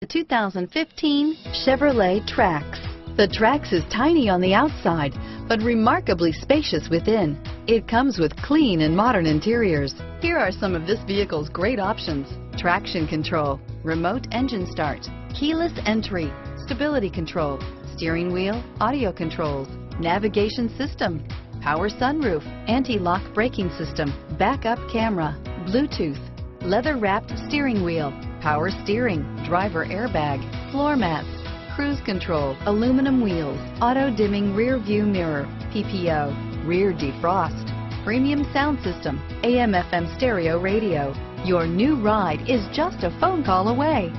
The 2015 Chevrolet Trax. The Trax is tiny on the outside, but remarkably spacious within. It comes with clean and modern interiors. Here are some of this vehicle's great options. Traction control, remote engine start, keyless entry, stability control, steering wheel, audio controls, navigation system, power sunroof, anti-lock braking system, backup camera, Bluetooth, leather-wrapped steering wheel, power steering, driver airbag, floor mats, cruise control, aluminum wheels, auto-dimming rear view mirror, PPO, rear defrost, premium sound system, AM FM stereo radio. Your new ride is just a phone call away.